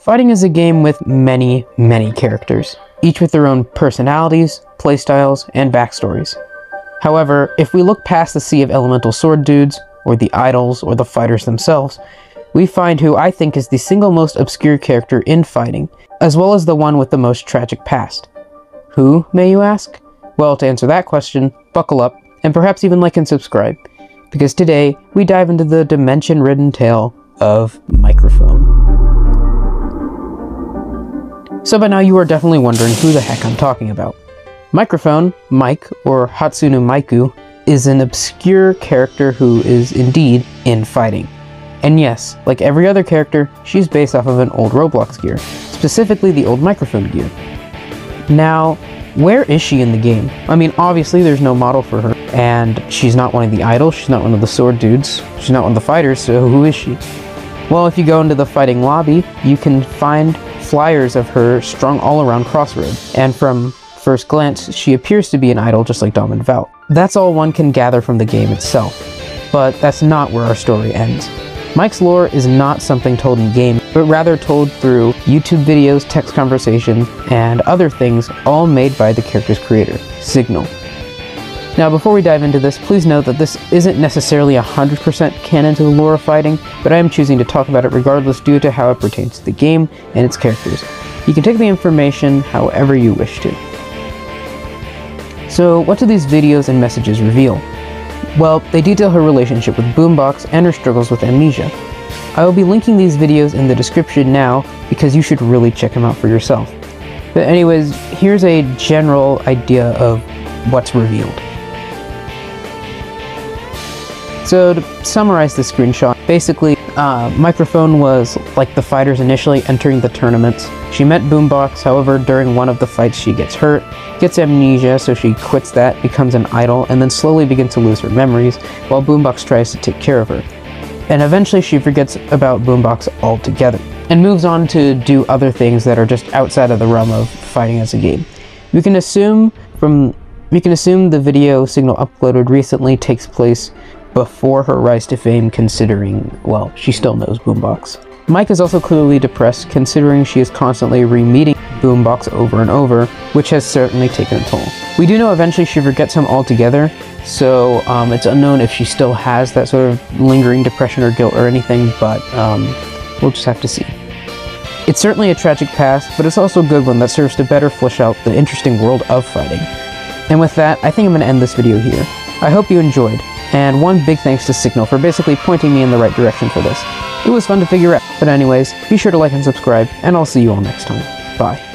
Phighting is a game with many, many characters, each with their own personalities, playstyles, and backstories. However, if we look past the sea of elemental sword dudes, or the idols, or the fighters themselves, we find who I think is the single most obscure character in Phighting, as well as the one with the most tragic past. Who, may you ask? Well, to answer that question, buckle up, and perhaps even like and subscribe, because today we dive into the dimension ridden tale of Microphone. So by now you are definitely wondering who the heck I'm talking about. Microphone, Mike, or Hatsune Miku, is an obscure character who is indeed in Phighting. And yes, like every other character, she's based off of an old Roblox gear, specifically the old microphone gear. Now, where is she in the game? I mean, obviously there's no model for her, and she's not one of the idols, she's not one of the sword dudes, she's not one of the fighters, so who is she? Well, if you go into the Phighting lobby, you can find flyers of her strung all around Crossroad, and from first glance, she appears to be an idol just like Dom and Val. That's all one can gather from the game itself, but that's not where our story ends. Mike's lore is not something told in game, but rather told through YouTube videos, text conversations, and other things all made by the character's creator, Signal. Now, before we dive into this, please note that this isn't necessarily 100% canon to the lore of Phighting, but I am choosing to talk about it regardless due to how it pertains to the game and its characters. You can take the information however you wish to. So, what do these videos and messages reveal? Well, they detail her relationship with Boombox and her struggles with amnesia. I will be linking these videos in the description now because you should really check them out for yourself. But anyways, here's a general idea of what's revealed. So to summarize the screenshot, basically, uh, Microphone was like the fighters initially entering the tournaments. She met Boombox, however, during one of the fights she gets hurt, gets amnesia, so she quits that, becomes an idol, and then slowly begins to lose her memories, while Boombox tries to take care of her. And eventually she forgets about Boombox altogether, and moves on to do other things that are just outside of the realm of Phighting as a game. We can assume from we can assume the video signal uploaded recently takes place before her rise to fame considering, well, she still knows Boombox. Mike is also clearly depressed considering she is constantly re-meeting Boombox over and over, which has certainly taken a toll. We do know eventually she forgets him altogether, so um, it's unknown if she still has that sort of lingering depression or guilt or anything, but um, we'll just have to see. It's certainly a tragic past, but it's also a good one that serves to better flesh out the interesting world of Phighting. And with that, I think I'm going to end this video here. I hope you enjoyed. And one big thanks to Signal for basically pointing me in the right direction for this. It was fun to figure out. But anyways, be sure to like and subscribe, and I'll see you all next time. Bye.